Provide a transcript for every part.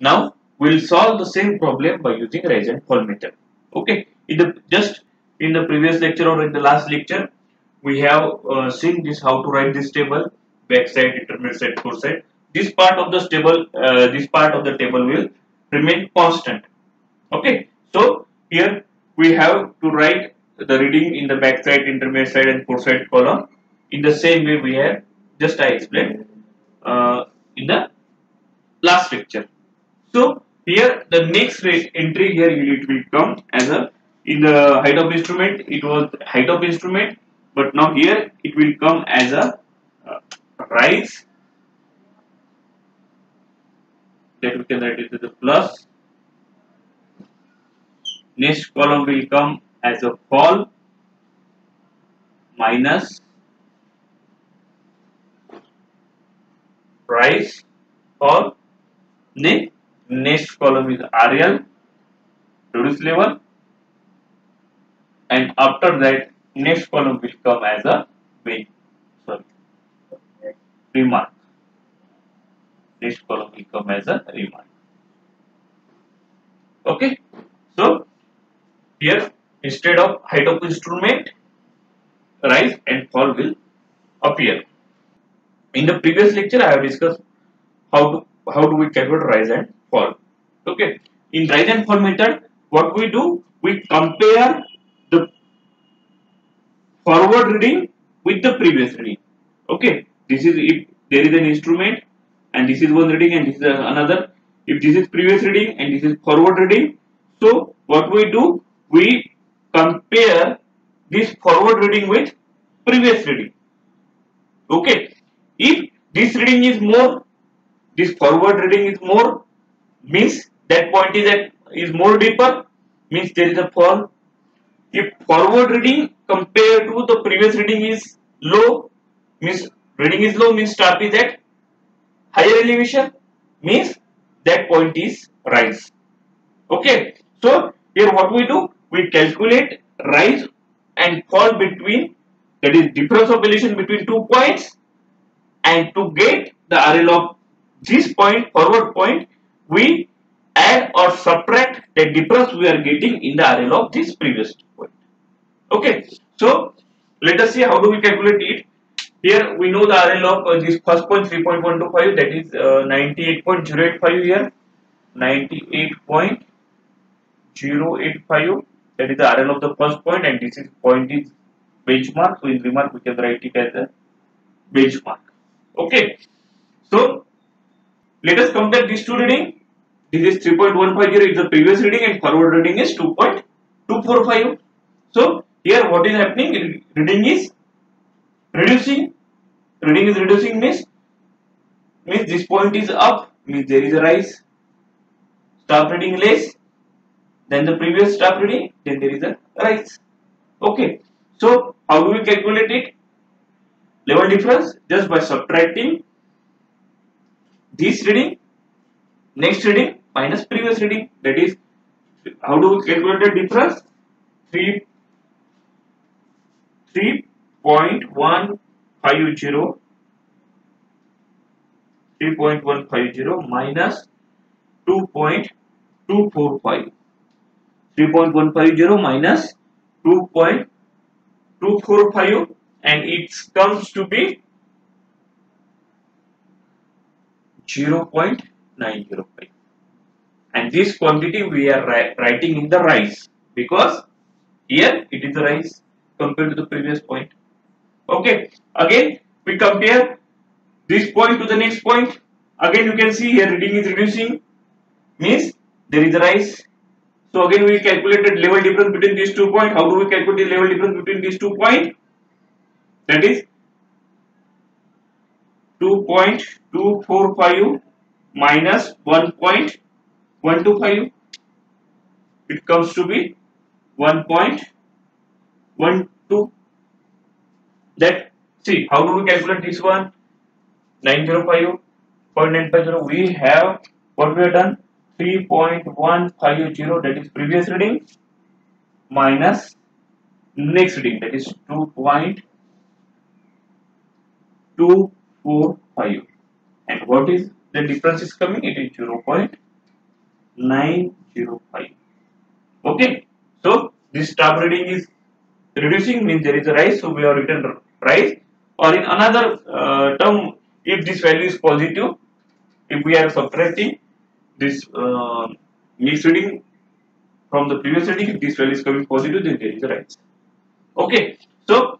Now we'll solve the same problem by using and fall method. Okay, in the just in the previous lecture or in the last lecture, we have uh, seen this how to write this table backsight, intermediate sight, foresight. This part of the table, uh, this part of the table will remain constant. Okay, so here we have to write the reading in the backsight, intermediate sight, and foresight column in the same way we have just I explained uh, in the last lecture. So here the next rate entry here it will come as a in the height of instrument it was height of instrument but now here it will come as a uh, rise. That we can write it as a plus. Next column will come as a fall minus rise fall next next column is RL reduce level and after that next column will come as a bench sorry remark. Next column will come as a remark. Okay so here instead of height of instrument rise and fall will appear. In the previous lecture i have discussed how to how do we calculate rise and fall okay. In rise and fall method what we do? We compare the forward reading with the previous reading. Okay. This is if there is an instrument and this is one reading and this is another. If this is previous reading and this is forward reading so what we do? We compare this forward reading with previous reading. Okay. If this reading is more this forward reading is more means that point is at is more deeper means there is a fall. If forward reading compared to the previous reading is low means reading is low means stop is at higher elevation means that point is rise. Okay so here what we do we calculate rise and fall between that is difference of elevation between two points and to get the RL of this point forward point we add or subtract the difference we are getting in the RL of this previous point. Okay, so let us see how do we calculate it. Here we know the RL of uh, this first point 3.125 that is uh, 98.085 here 98.085 that is the RL of the first point and this is point is benchmark so in remark we can write it as a benchmark okay so let us compare these two reading. This is 3.150 is the previous reading and forward reading is 2.245. So here what is happening? Reading is reducing. Reading is reducing means means this point is up means there is a rise. Stop reading less than the previous stop reading then there is a rise. Okay. So how do we calculate it? Level difference just by subtracting this reading next reading minus previous reading that is how do we calculate the difference? 3 3.150 3.150 minus 2.245 3.150 minus 2.245 and it comes to be 0.905 and this quantity we are writing in the rise because here it is the rise compared to the previous point. Okay again we compare this point to the next point. Again you can see here reading is reducing means there is a rise so again we calculated level difference between these two points how do we calculate the level difference between these two points that is 2.245 minus 1.125 it comes to be 1.12 that see how do we calculate this one? 905.950 we have what we have done? 3.150 that is previous reading minus next reading that is 2.2 4 5 and what is the difference is coming it is 0.905 okay so this staff reading is reducing means there is a rise so we have written rise. Or in another uh, term if this value is positive if we are subtracting this uh, reading from the previous reading if this value is coming positive then there is a rise. Okay so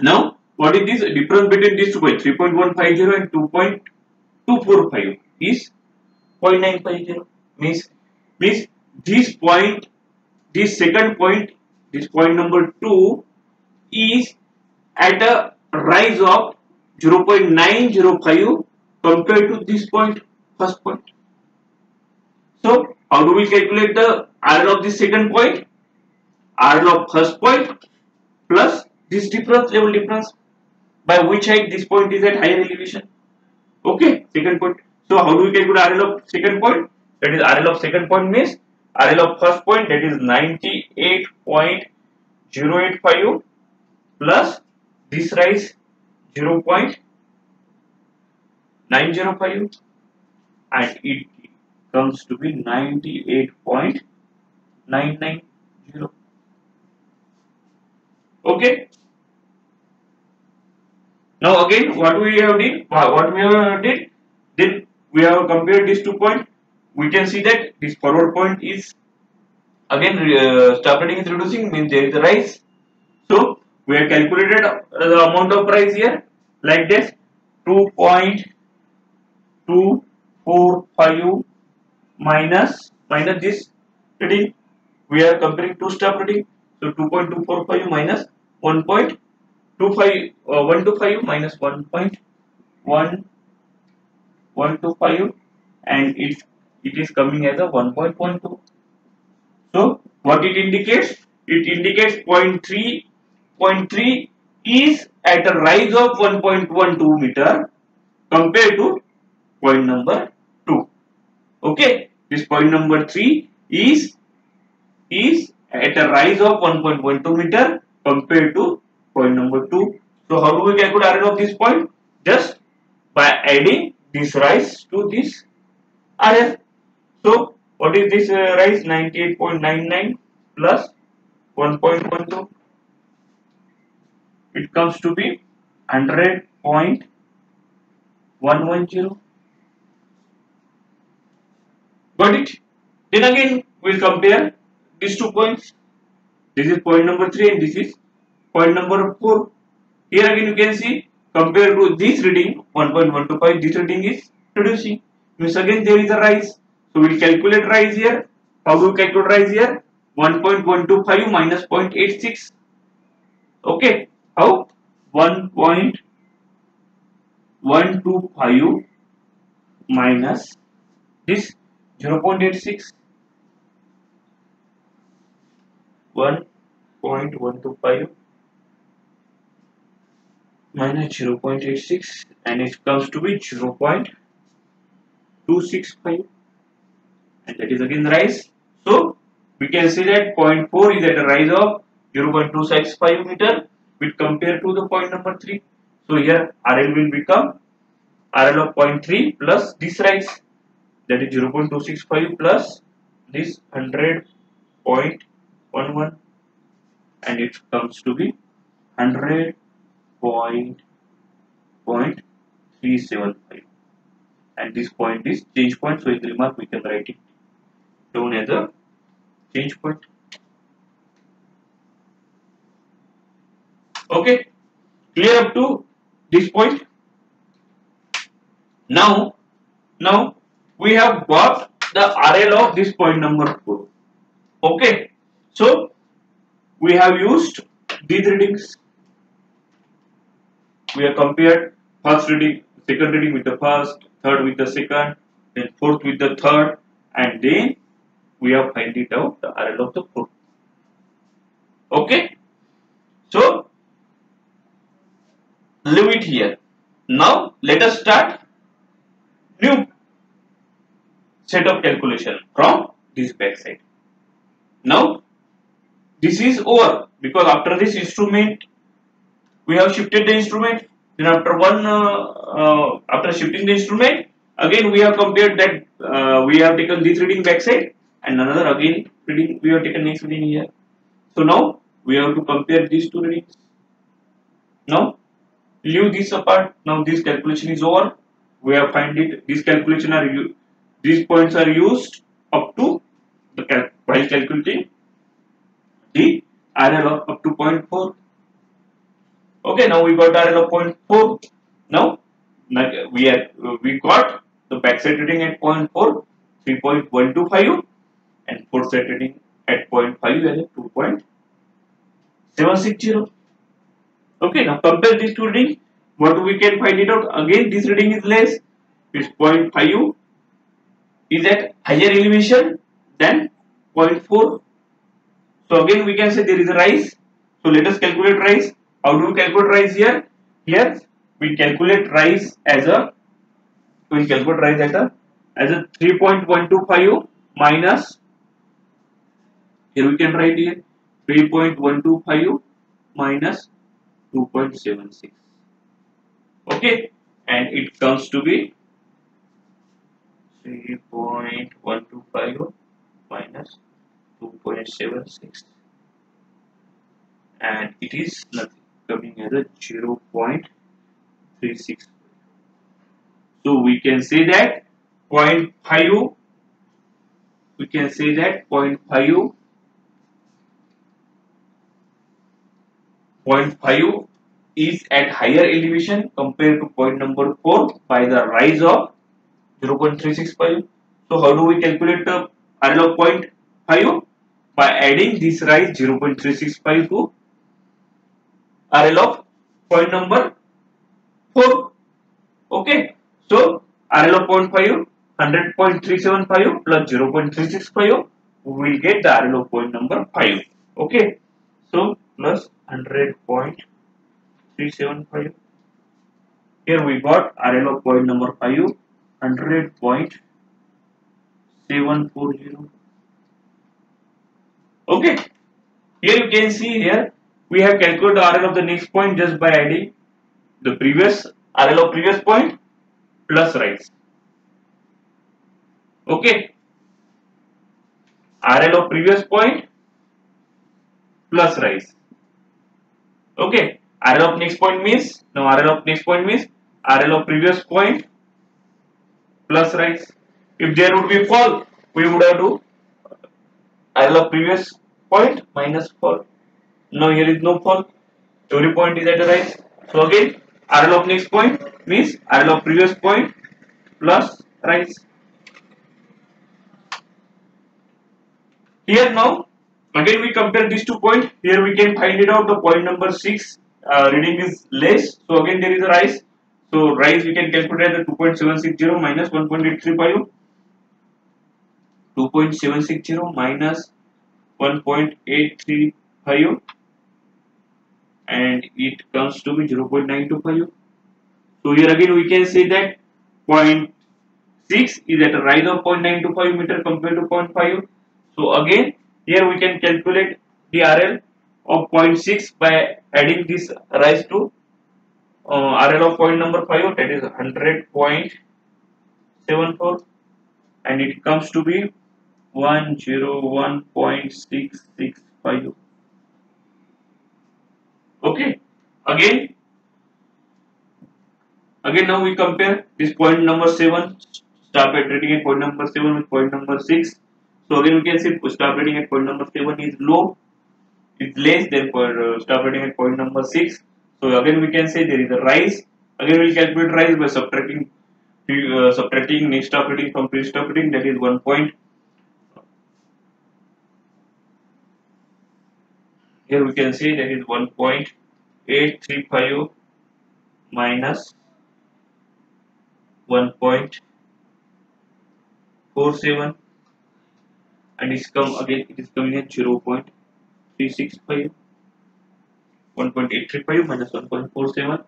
now what is this difference between these two? Points 3.150 and 2.245 is 0.950 means means this point this second point this point number 2 is at a rise of 0.905 compared to this point first point. So how do we calculate the RL of this second point? RL of first point plus this difference level difference by which height this point is at higher elevation okay second point. So how do we calculate RL of second point? That is RL of second point means RL of first point that is 98.085 plus this rise 0.905 and it comes to be 98.990 okay now again what we have did what we have did then we have compared these two points we can see that this forward point is again uh, staff reading is reducing means there is a rise. So we have calculated uh, the amount of rise here like this 2.245 minus minus this reading. We are comparing two staff reading so 2.245 minus 1.25 uh, 125 minus 1.1 and it it is coming as a 1.12 so what it indicates? It indicates 0.3 0.3 is at a rise of 1.12 meter compared to point number 2 okay? This point number 3 is is at a rise of 1.12 meter compared to point number 2 so how do we calculate RL of this point? Just by adding this rise to this RL so what is this uh, rise? 98.99 plus 1.12 it comes to be 100.110 got it? Then again we'll compare these two points. This is point number 3 and this is point number 4 here again you can see compared to this reading 1.125 this reading is reducing. Means again there is a rise. So we'll calculate rise here. How do we calculate rise here? 1.125 minus 0.86 okay. How? 1.125 minus this 0.86 1.125 minus 0.86 and it comes to be 0.265 and that is again rise. So we can see that 0.4 is at a rise of 0.265 meter. With compared to the point number 3 so here RL will become RL of 0.3 plus this rise. That is 0.265 plus this 100.11 and it comes to be 100 point point three seven five. And this point is change point so in the remark we can write it down as a change point. Okay clear up to this point. Now now we have got the RL of this point number 4 okay so we have used these readings we have compared first reading, second reading with the first, third with the second, then fourth with the third, and then we have find it out the RL of the fourth. Okay, so leave it here. Now let us start new set of calculation from this back side. Now this is over because after this instrument we have shifted the instrument. Then after one uh, uh, after shifting the instrument again we have compared that uh, we have taken this reading backsight and another again reading we have taken next reading here. So now we have to compare these two readings now leave this apart. Now this calculation is over. We have find it. This calculation are these points are used up to the cal while calculating the RL of up to 0.4 okay now we got RL of 0.4 now we are we got the backsight reading at 0.4 3.125 and foresight reading at 0.5 and 2.760 okay now compare these two readings. What we can find it out? Again this reading is less. Is 0.5 is at higher elevation than 0.4 so again we can say there is a rise. So let us calculate rise how do we calculate rise here? Here we calculate rise as a we calculate rise as a as a 3.125 minus here we can write here 3.125 minus 2.76 okay and it comes to be 3.125 minus 2.76 and it is nothing coming as a 0.36 so we can say that 0.5 we can say that 0.5 0.5 is at higher elevation compared to point number 4 by the rise of 0.365. So how do we calculate the RL of 0.5? By adding this rise 0.365 to RL of point number 4. Okay. So RL of 0.5 100.375 plus 0.365 we will get the RL of point number 5. Okay. So plus 100.375. Here we got RL of point number 5 100.740. Okay. Here you can see here we have calculated the RL of the next point just by adding the previous RL of previous point plus rise. Okay. RL of previous point plus rise. Okay. RL of next point means now RL of next point means RL of previous point plus rise. If there would be fall, we would have to RL of previous point minus fall. Now here is no fall. Every point is at a rise. So again RL of next point means RL of previous point plus rise. Here now again we compare these two points. Here we can find it out the point number 6 uh, reading is less. So again there is a rise. So rise we can calculate the 2.760 minus 1.835. 2.760 minus 1.835 and it comes to be 0.925 so here again we can say that 0.6 is at a rise of 0.925 meter compared to 0.5 so again here we can calculate the RL of 0.6 by adding this rise to uh, RL of point number 5 that is 100.74 and it comes to be 101.665 okay. Again. Again now we compare this point number 7 star rating at point number 7 with point number 6 so again we can see star rating at point number 7 is low. It's less than for uh, star rating at point number 6 so again we can say there is a rise. Again we will calculate rise by subtracting uh, subtracting next star rating from previous star rating that is 1 here we can see that is 1.835 minus 1.47 and it's come again it is coming at 0.365 1.835 minus 1.47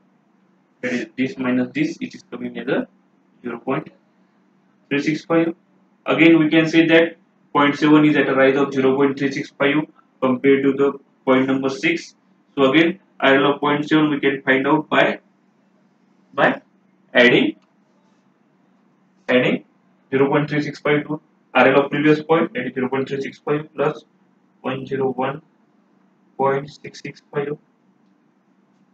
that is this minus this it is coming as a 0.365 again we can say that 0.7 is at a rise of 0.365 compared to the point number 6 so again RL of point 7 we can find out by by adding adding 0.365 to RL of previous point that is 0.365 plus 101.665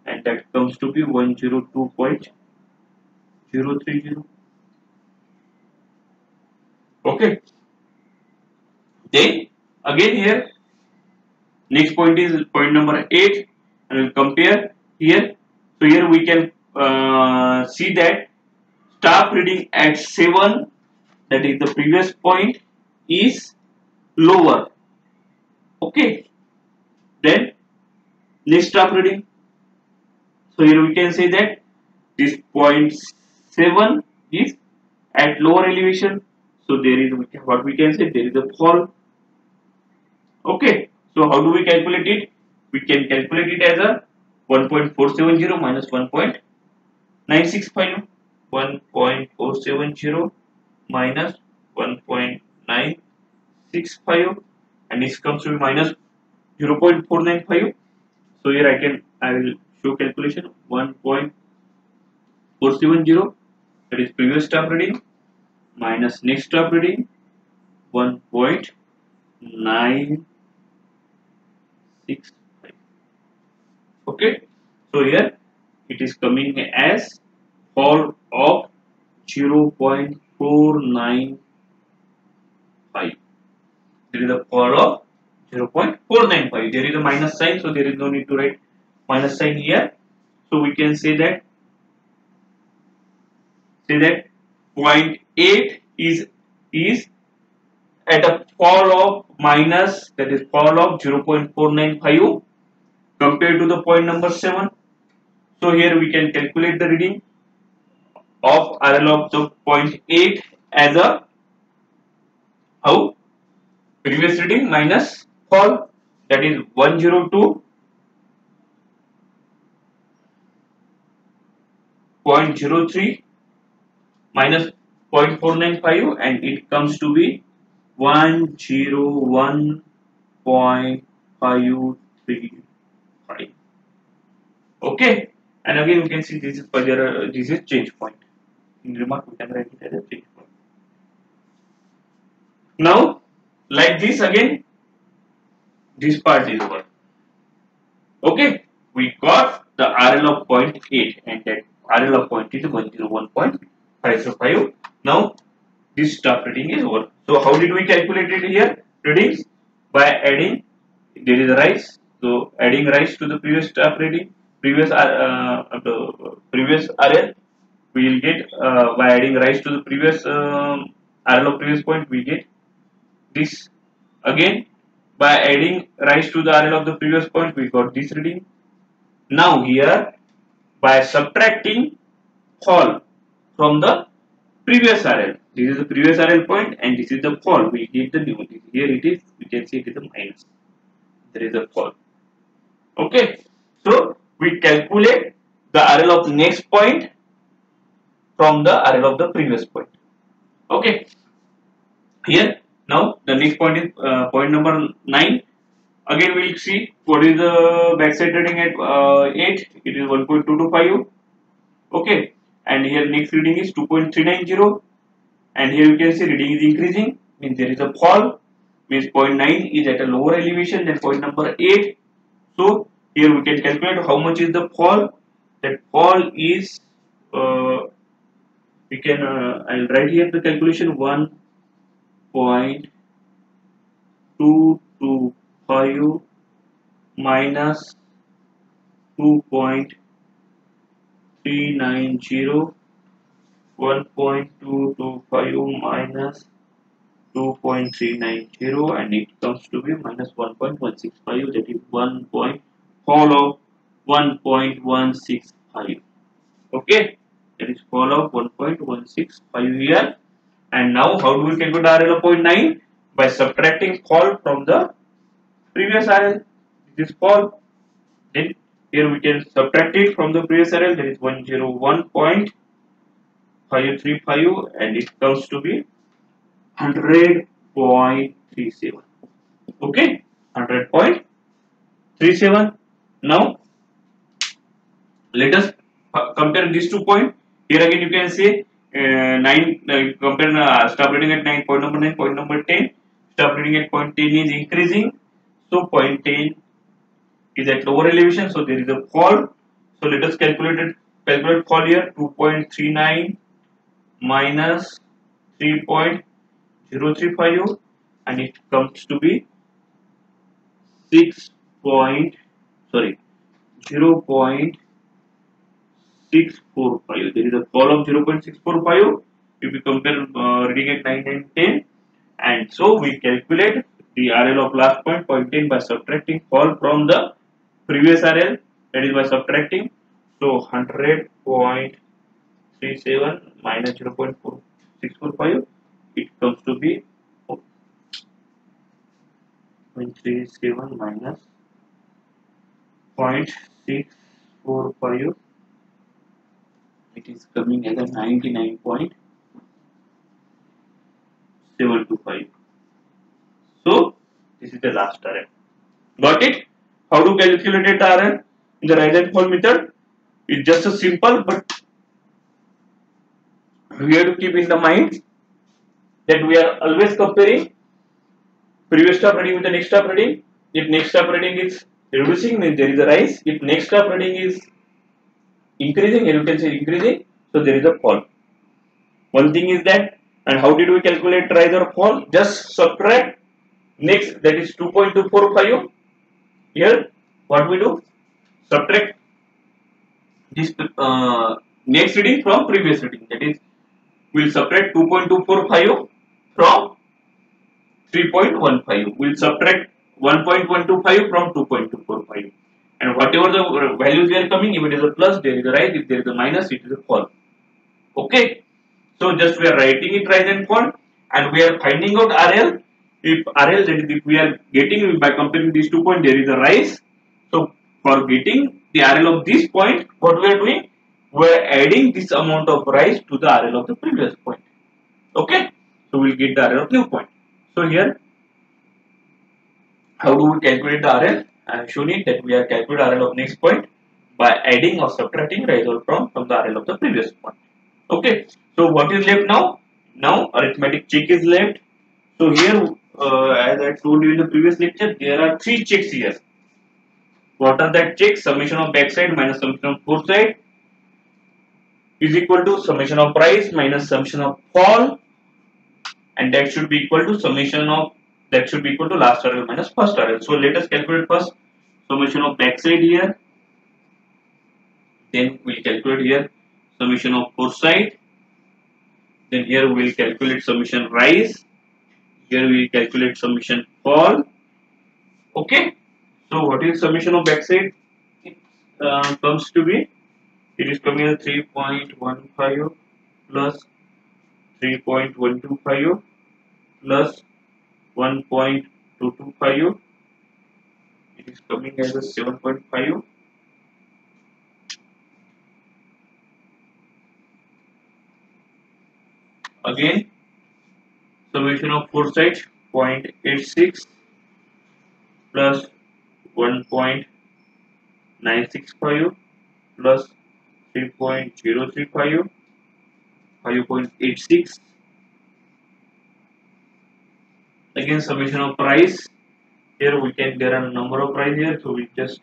and that comes to be 102.030 okay. Then again here next point is point number 8 and we'll compare here. So here we can uh, see that staff reading at 7 that is the previous point is lower. Okay. Then next staff reading. So here we can say that this point 7 is at lower elevation. So there is what we can say there is a fall okay so how do we calculate it? We can calculate it as a 1.470 minus 1.965 1.470 minus 1.965 and this comes to be minus 0.495 so here I can I will show calculation 1.470 that is previous staff reading minus next staff reading 1.965 okay. So here it is coming as fall of 0.495 there is a fall of 0.495 there is a minus sign so there is no need to write minus sign here. So we can say that say that 0.8 is is at a fall of minus that is fall of 0.495 compared to the point number 7 so here we can calculate the reading of RL of the point 8 as a how? Previous reading minus fall that is 102 0.03 minus 0.495 and it comes to be 101.535 okay. And again we can see this is further uh, this is change point. In remark we can write it as a change point. Now like this again. This part is over. Okay. We got the RL of 0.8 and that RL of point is 101.505 now this staff reading is over. So how did we calculate it here? Readings by adding there is a rise. So adding rise to the previous staff reading previous uh, uh, the previous RL we will get uh, by adding rise to the previous um, RL of previous point we get this. Again by adding rise to the RL of the previous point we got this reading. Now here by subtracting fall from the previous RL this is the previous RL point and this is the fall we get the new here it is. We can see it is a minus. There is a fall okay. So we calculate the RL of the next point from the RL of the previous point. Okay. Here now the next point is uh, point number 9 again we'll see what is the backsight reading at uh, 8 it is 1.225 okay and here next reading is 2.390 and here you can see reading is increasing means there is a fall. Means point 9 is at a lower elevation than point number 8 so here we can calculate how much is the fall. That fall is uh, we can uh, I'll write here the calculation 1.225 minus 2.390 1.225 minus 2.390 and it comes to be minus 1.165 that is 1 point fall of 1.165 okay? That is fall of 1.165 here. And now how do we calculate RL of 0.9 by subtracting fall from the previous RL this is fall. Then here we can subtract it from the previous RL that is 101. 535 and it comes to be 100.37 okay 100.37 now let us compare these two points. Here again you can say uh, 9 uh, compare uh, stop reading at 9 point number 9 point number 10 stop reading at point 10 is increasing. So point 10 is at lower elevation so there is a fall. So let us calculate it. Calculate fall here 2.39 minus 3.035 and it comes to be 6 point sorry 0. 645 there is a fall column 0.645 if we compare uh, reading at 9 and 10 and so we calculate the RL of last point point 10 by subtracting fall from the previous RL that is by subtracting. So 100.37 minus 0.4645 it comes to be 0.37 minus 0.645 it is coming as a 99.725 so this is the last RN got it how to calculate RN in the rise and fall method it's just a simple but we have to keep in the mind that we are always comparing previous stop reading with the next stop reading. If next stop reading is reducing means there is a rise. If next stop reading is increasing you can say increasing. So there is a fall. One thing is that and how did we calculate rise or fall? Just subtract next that is 2.245 here what we do? Subtract this uh, next reading from previous reading. That is we'll subtract 2.245 from 3.15 we'll subtract 1.125 from 2.245 and whatever the values are coming if it is a plus there is a rise if there is a minus it is a fall okay? So just we are writing it rise and fall and we are finding out RL if RL that is if we are getting by comparing these two points there is a rise so for getting the RL of this point what we are doing we are adding this amount of rise to the RL of the previous point okay so we'll get the RL of new point so here how do we calculate the RL I have shown it that we are calculating RL of next point by adding or subtracting rise or from from the RL of the previous point. Okay. So what is left now? Now arithmetic check is left. So here, uh, as I told you in the previous lecture, there are three checks here. What are that checks? Summation of backsight minus summation of foresight is equal to summation of price minus summation of fall and that should be equal to summation of that should be equal to last RL minus first RL. So let us calculate first summation of backsight here. Then we'll calculate here summation of foresight. Then here we'll calculate summation rise. Here we calculate summation fall. Okay. So what is summation of backsight? It uh, comes to be it is coming as 3.15 plus 3.125 plus 1.225 it is coming as a 7.5 again summation of foresights 0.86 plus 1.965 plus 3.035 5.86 again summation of price. Here we can there are a number of price here so we just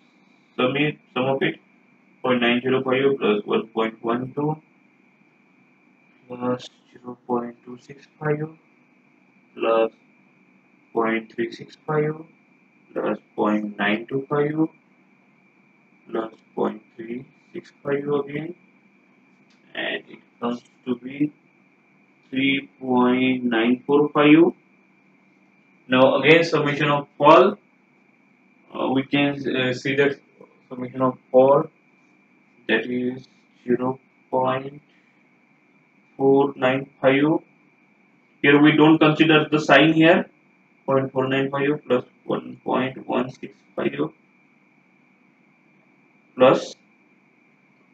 sum it sum of it. 0.905 plus 1.12 plus 0.265 plus 0.365 plus 0.925 plus 0.365 again. And it comes to be 3.945 now again summation of fall uh, we can uh, see that summation of fall that is 0 0.495 here we don't consider the sign here. 0.495 plus. 1.165 plus.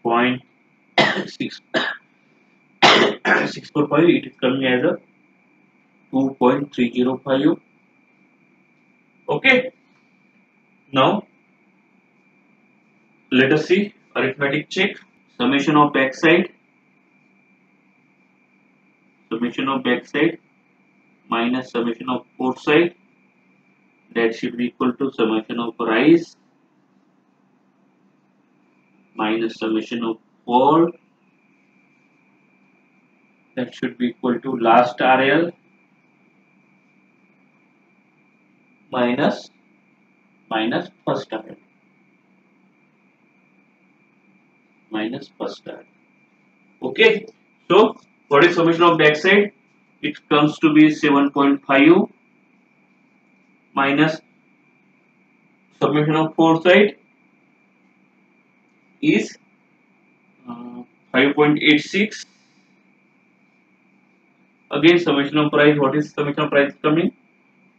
0.645 it is coming as a 2.305 okay. Now let us see arithmetic check. Summation of backside summation of backsight minus summation of port side. That should be equal to summation of rise minus summation of fall. That should be equal to last RL minus minus first RL minus first RL okay. So what is summation of backsight it comes to be 7.5 minus summation of foresight is uh, 5.86 again summation of price what is summation of price coming?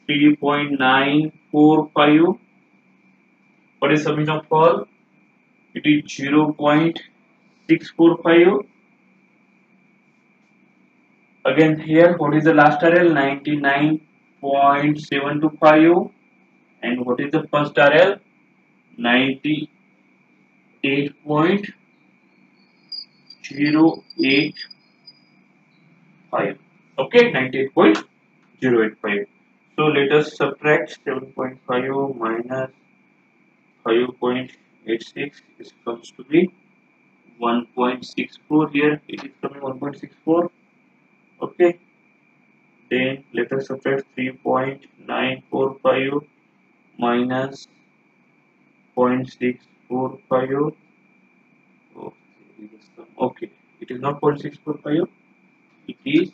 3.945 what is summation of fall? It is 0.645 again here what is the last RL 99.725 and what is the first RL 98.085 okay 98.085 so let us subtract 7.5 minus 5.86 this comes to be 1.64 here. It is coming 1.64 okay. Then let us subtract 3.945 minus 0.645 okay it is not 0.645 it is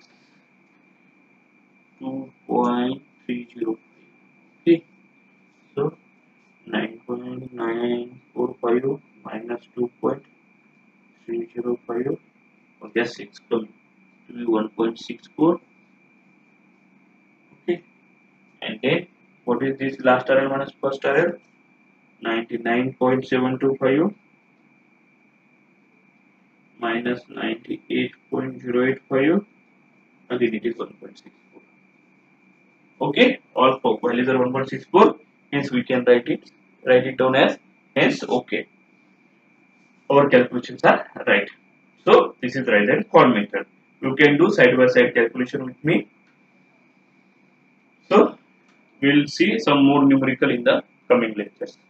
2.305 okay so 9.945 minus 2.305 okay 6 coming to be 1.64 okay and then what is this last RL minus first RL 99.725 minus 98.085 again it is 1.64 okay all four. Values are 1.64 hence we can write it write it down as hence okay. Our calculations are right. So this is rise and fall method. You can do side by side calculation with me so we'll see some more numerical in the coming lectures